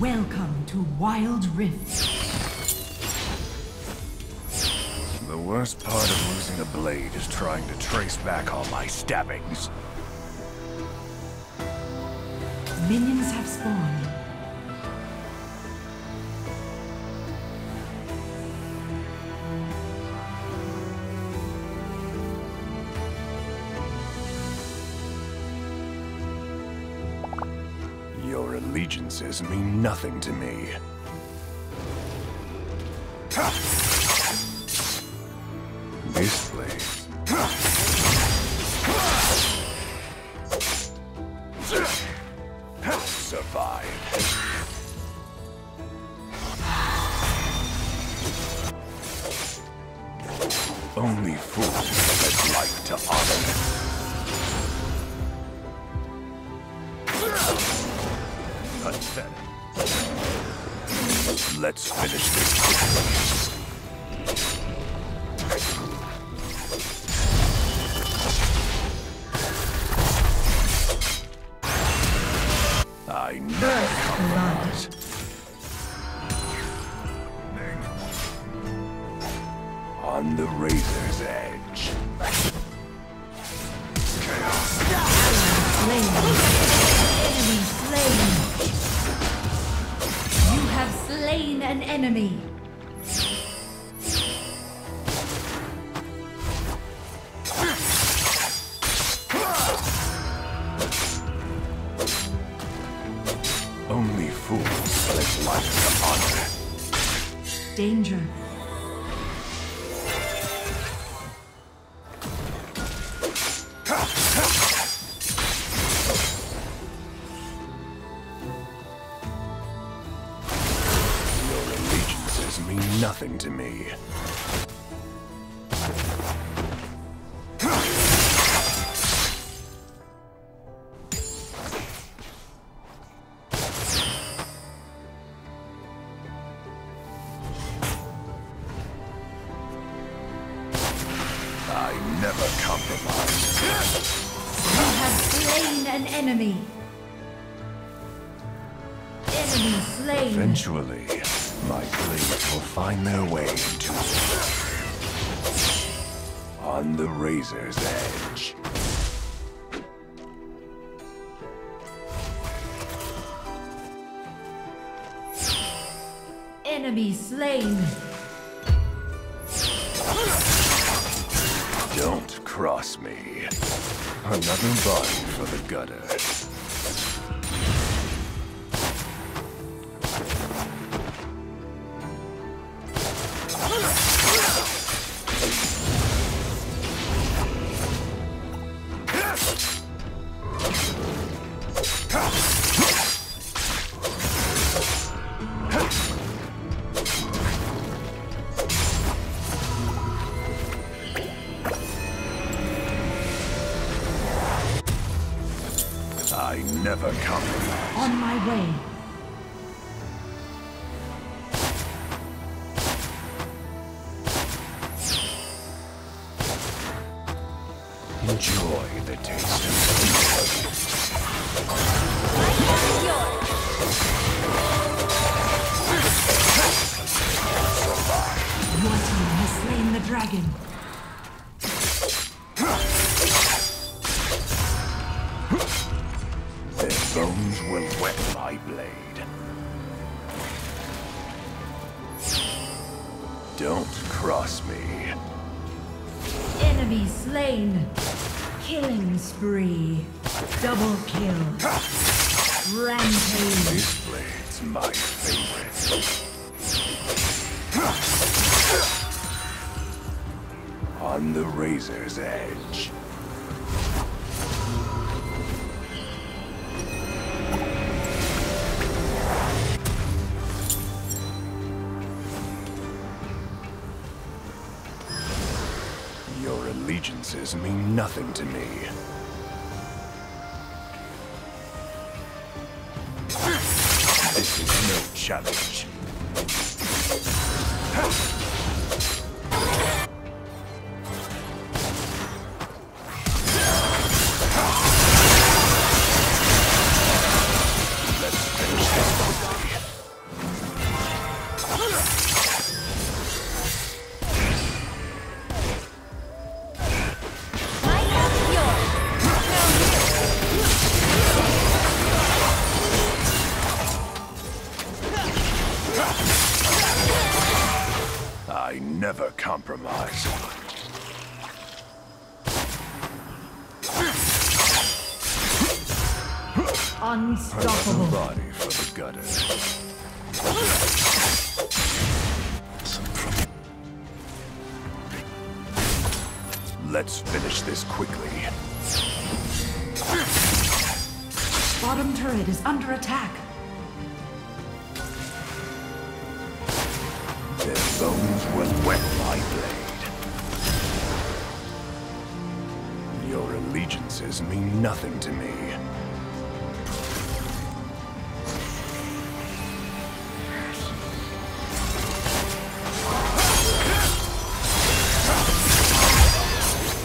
Welcome to Wild Rift. The worst part of losing a blade is trying to trace back all my stabbings. Minions have spawned. Allegiances mean nothing to me. This place. Survive. Only fools that like to honor. Let's finish this slain an enemy. Only fools live life to honor. Danger. Nothing to me. Find their way into on the razor's edge. Enemy slain. Don't cross me. Another body for the gutter. I Enjoy the taste of Your team has slain the dragon. Enemy slain. Killing spree. Double kill. Rampage. This blade's my favorite. On the razor's edge. Allegiances mean nothing to me. This is no challenge. Compromise. Unstoppable. body for the gutter. Let's finish this quickly. Bottom turret is under attack. Their bones will wet my blade. Your allegiances mean nothing to me.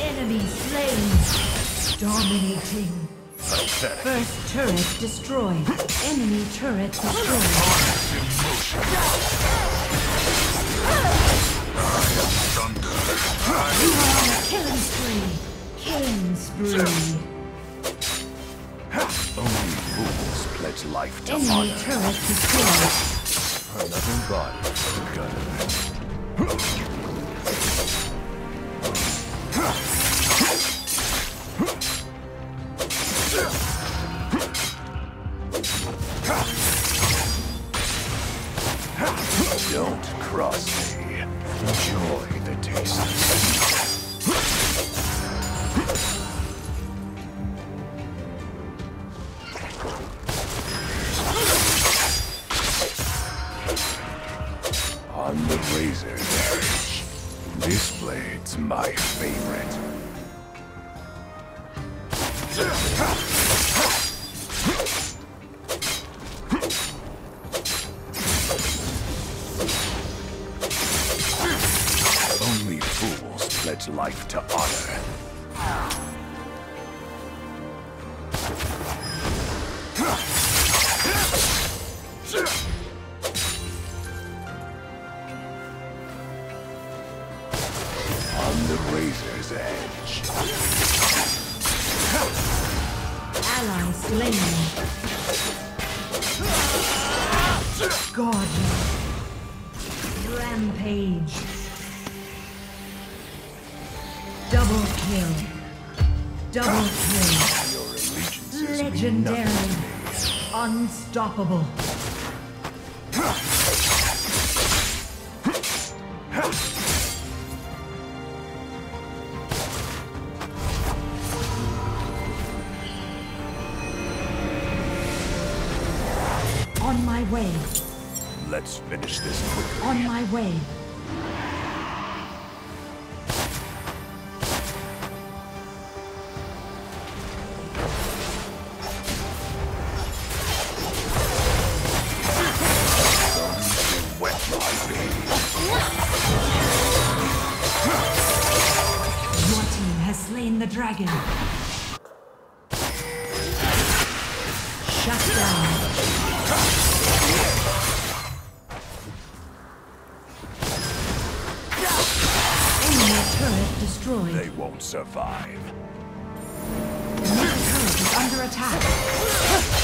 Enemy slain. Dominating. First turret destroyed. Enemy turret destroyed. Killing spree. Killing spree. Only fools pledge life to Enemy honor. turret destroyed. Body for the gutter. Don't cross me. Enjoy the taste pledge life to honor. On the razor's edge. Ally slain. Godly. Rampage. Double kill. Double kill. Your allegiances mean Legendary. nothing to me. Unstoppable. On my way. Let's finish this quickly. On my way. Destroyed. They won't survive. Middle turret is under attack.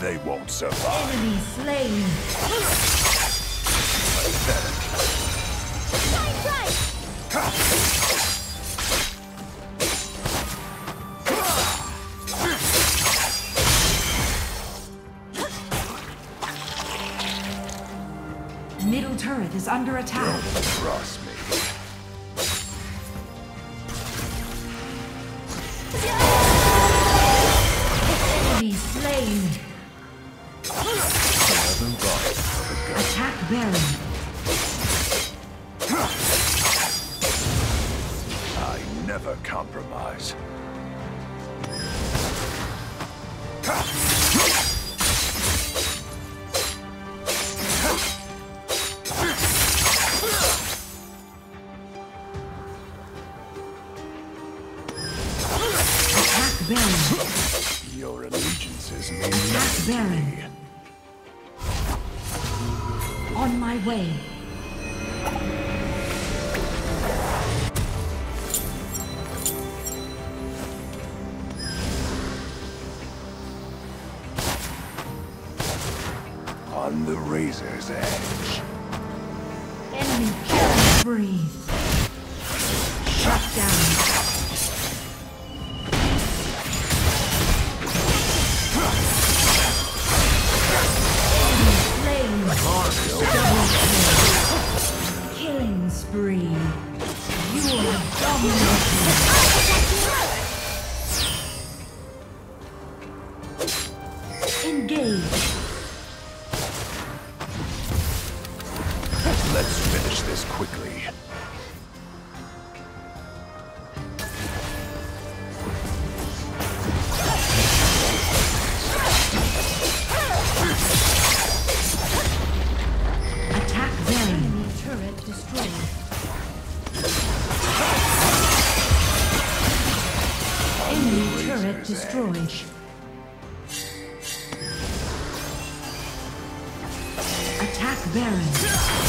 They won't survive. Enemy slain. Middle turret is under attack. Don't cross me. Attack Baron. I never compromise. On my way. On the razor's edge. Enemy killing spree. Shut down. Destroyed. Enemy turret destroyed. Attack Baron.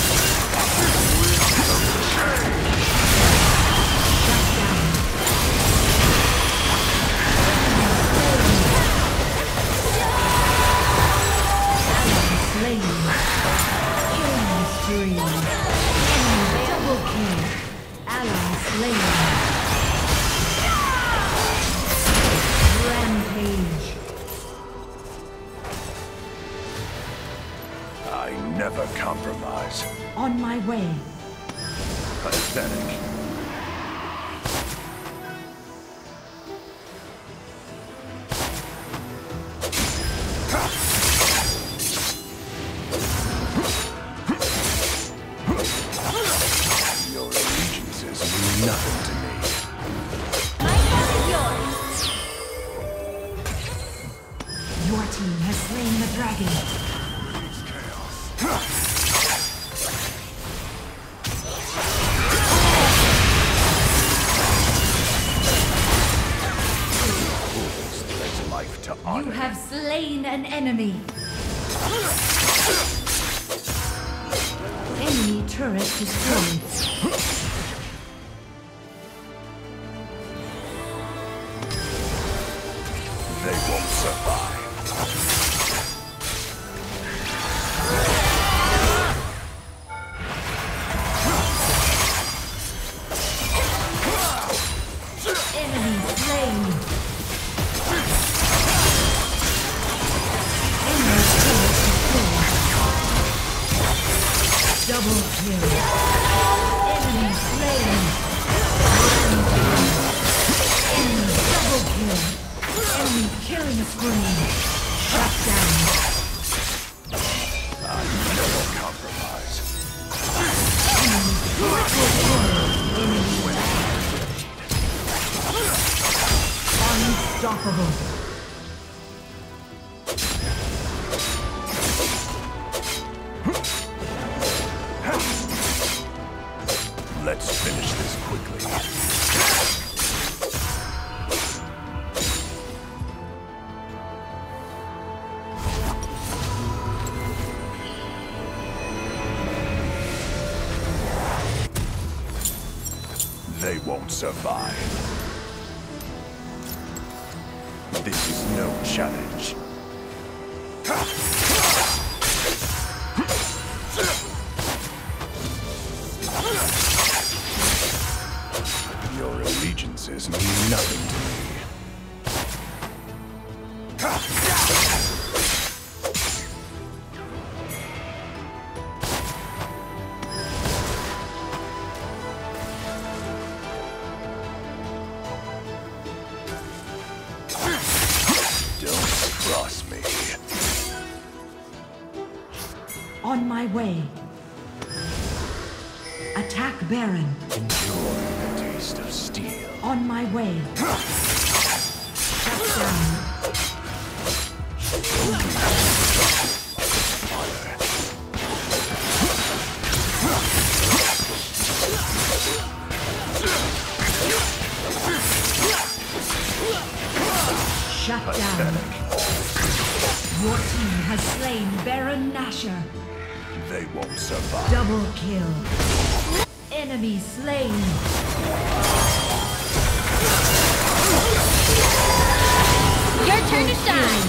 I never compromise. On my way. Pathetic. You have slain an enemy. Enemy turret destroyed. They won't survive. Killing. Shut down. I never compromise. Unstoppable. Survive. This is no challenge. Way. Attack Baron. Enjoy the taste of steel. On my way. Shut down. Shut down. Your team has slain Baron Nashor. They won't survive. Double kill. Enemy slain. Your turn to shine.